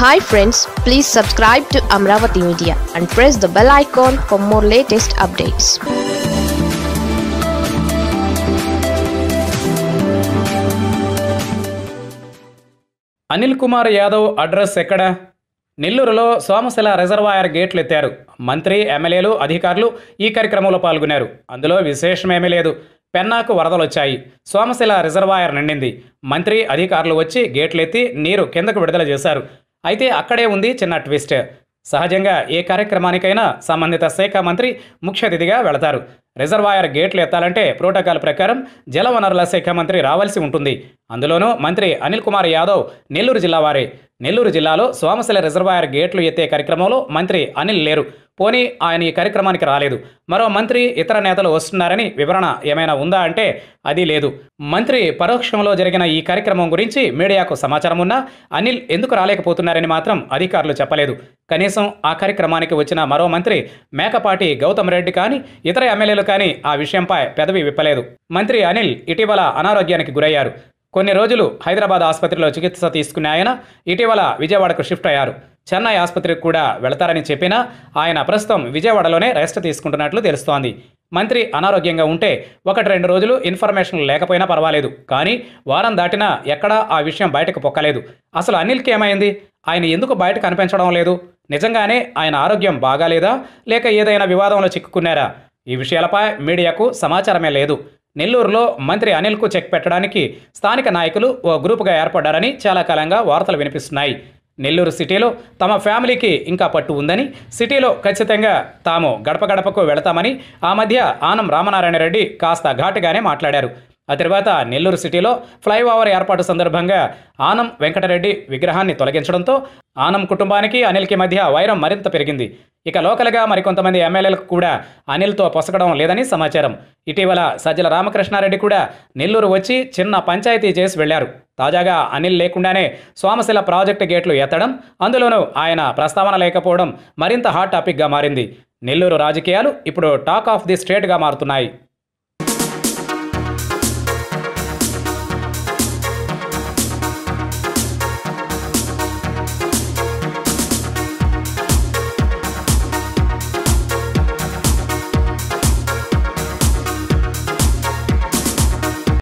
Hi friends please subscribe to Amaravati media and press the bell icon for more latest updates Anil Kumar Yadav address ఎక్కడ? నెల్లూరులో Somasila reservoir గేట్లు ఎత్తారు మంత్రి ఎమ్మెల్యేలు అధికారులు ఈ కార్యక్రమంలో పాల్గొన్నారు. అందులో విశేషమేమీ లేదు. పెన్నాకు వరదలు వచ్చాయి సోమశిల రిజర్వాయర్ నిండింది. మంత్రి అధికారులు వచ్చి గేట్లు ఎత్తి నీరు కిందకు విడుదల చేశారు. అయితే అక్కడే ఉంది చిన్న ట్విస్ట్. సహజంగా ఏ కార్యక్రమానికైనా సంబంధిత శాఖ మంత్రి ముఖ్య అతిథిగా వెళతారు. రిజర్వాయర్ గేట్లు ఎత్తాలంటే ప్రోటోకాల్ ప్రకారం జలవనరుల శాఖ మంత్రి రావాల్సి ఉంటుంది. అందులోనూ మంత్రి అనిల్ కుమార్ యాదవ్ నెల్లూరు జిల్లా వారే. నెల్లూరు జిల్లాలో సోమశిల రిజర్వాయర్ గేట్లు ఎత్తే కార్యక్రమంలో మంత్రి అనిల్ లేరు. పోనీ ఆయన ఈ కార్యక్రమానికి రాలేదు. మరో మంత్రి ఇతర నేతలు వస్తున్నారని వివరణ ఏమైనా ఉందా అంటే అది లేదు. మంత్రి పరోక్షంలో జరిగిన ఈ కార్యక్రమం గురించి మీడియాకు సమాచారం ఉన్నా అనిల్ ఎందుకు రాలేకపోతున్నారని మాత్రం అధికారులు చెప్పలేదు. కనీసం ఆ కార్యక్రమానికి వచ్చిన మరో మంత్రి మేకపాటి గౌతమ్ రెడ్డి కానీ ఇతర ఎమ్మెల్యేలు కానీ ఆ విషయంపై పెదవి విప్పలేదు. మంత్రి అనిల్ ఇటీవల అనారోగ్యానికి గురయ్యారు. కొన్ని రోజులు హైదరాబాద్ ఆసుపత్రిలో చికిత్స తీసుకునే ఆయన ఇటీవల విజయవాడకు షిఫ్ట్ అయ్యారు. చెన్నై ఆసుపత్రికి కూడా వెళతారని చెప్పినా ఆయన ప్రస్తుతం విజయవాడలోనే రెస్ట్ తీసుకుంటున్నట్లు తెలుస్తోంది. మంత్రి అనారోగ్యంగా ఉంటే ఒకటి రెండు రోజులు ఇన్ఫర్మేషన్ లేకపోయినా పర్వాలేదు. కానీ వారం దాటినా ఎక్కడా ఆ విషయం బయటకు పొక్కలేదు. అసలు అనిల్కి ఏమైంది? ఆయన ఎందుకు బయట కనిపించడం లేదు? నిజంగానే ఆయన ఆరోగ్యం బాగాలేదా? లేక ఏదైనా వివాదంలో చిక్కుకున్నారా? ఈ విషయాలపై మీడియాకు సమాచారమే లేదు. నెల్లూరులో మంత్రి అనిల్కు చెక్ పెట్టడానికి స్థానిక నాయకులు ఓ గ్రూపుగా ఏర్పడ్డారని చాలా కాలంగా వార్తలు వినిపిస్తున్నాయి. నెల్లూరు సిటీలో తమ ఫ్యామిలీకి ఇంకా పట్టు ఉందని సిటీలో ఖచ్చితంగా తాము గడప గడపకు వెళతామని ఆ మధ్య ఆనం రామనారాయణ రెడ్డి కాస్త ఘాటుగానే మాట్లాడారు. ఆ తర్వాత నెల్లూరు సిటీలో ఫ్లైఓవర్ ఏర్పాటు సందర్భంగా ఆనం వెంకటరెడ్డి విగ్రహాన్ని తొలగించడంతో ఆనం కుటుంబానికి అనిల్కి మధ్య వైరం మరింత పెరిగింది. ఇక లోకల్గా మరికొంతమంది ఎమ్మెల్యేలకు కూడా అనిల్తో పొసగడం లేదని సమాచారం. ఇటీవల సజ్జల రామకృష్ణారెడ్డి కూడా నెల్లూరు వచ్చి చిన్న పంచాయతీ చేసి వెళ్ళారు. తాజాగా అనిల్ లేకుండానే సోమశిల ప్రాజెక్టు గేట్లు ఎత్తడం అందులోనూ ఆయన ప్రస్తావన లేకపోవడం మరింత హాట్ టాపిక్గా మారింది. నెల్లూరు రాజకీయాలు ఇప్పుడు టాక్ ఆఫ్ ది స్టేట్గా మారుతున్నాయి.